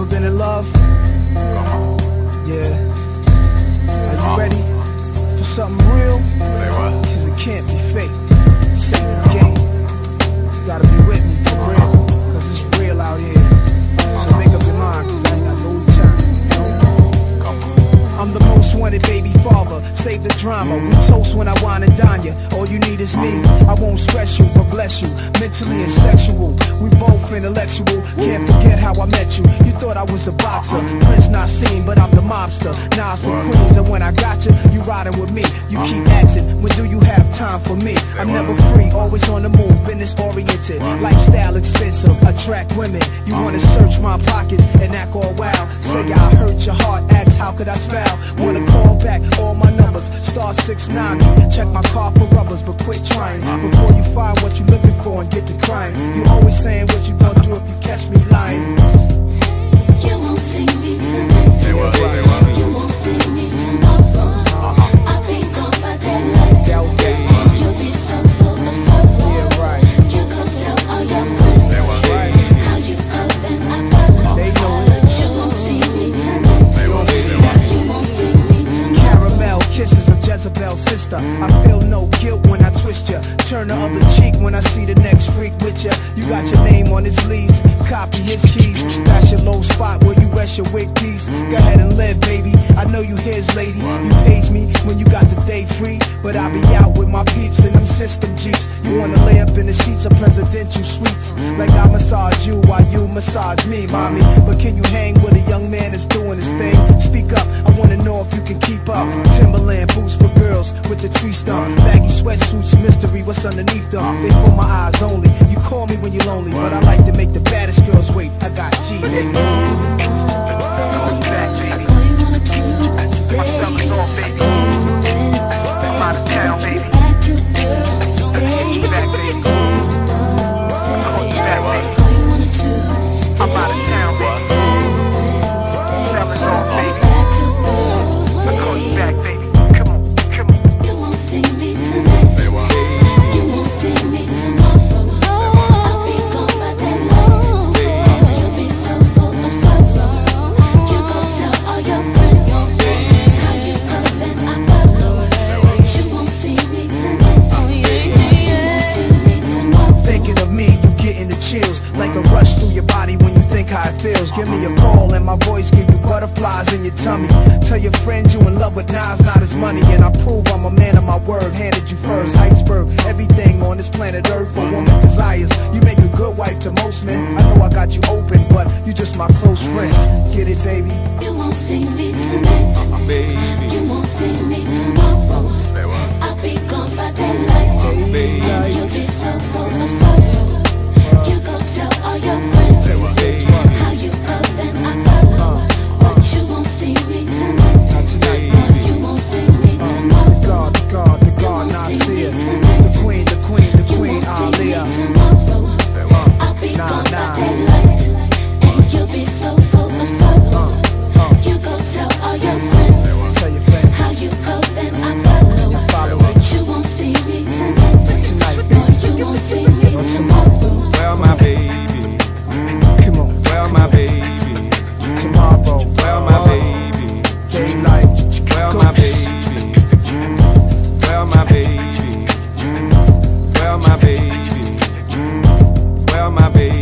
ever been in love? Yeah. Are you ready for something real? Cause it can't be fake. Same game. You gotta be with me for real. Cause it's real out here. So make up your mind, cause I ain't got no time. No. I'm the most wanted baby father. Save the drama. We toast when I wine and dine ya. All you need is me. I won't stress you, but bless you. Mentally and sexual. We both intellectual. Can't forget how I met you. Thought I was the boxer. Prince Naseem, but I'm the mobster. Nas from Queens, and when I got you, you riding with me. You keep asking, when do you have time for me? I'm never free, always on the move, business oriented. Lifestyle expensive, attract women. You wanna search my pockets and act all wild. Say I hurt your heart, ask how could I spell? Wanna call back all my numbers, star 690. Check my car for rubbers, but quit sister. I feel no guilt when I twist ya. Turn the other cheek when I see the next freak with ya. You got your name on his lease, copy his keys. That's your low spot where you rest your wig piece. Go ahead and live, baby. I know you his lady. You pays me when you got the day free, but I be out with my peeps in them system jeeps. You wanna lay up in the sheets of presidential suites, like I massage you while you massage me, mommy. But can you hang with a young man that's doing his thing? Speak up, what's underneath them? Mm. They through your body when you think how it feels. Give me a call and my voice give you butterflies in your tummy. Tell your friends you in love with Nas, not his money, and I prove I'm a man of my word. Handed you first, iceberg, everything on this planet Earth a woman desires. You make a good wife to most men. I know I got you open, but you just my close friend. Get it, baby? You won't see me tomorrow. well, my baby, Daylight. well, my baby, well, my baby, well, my baby, well, my baby, well, my baby.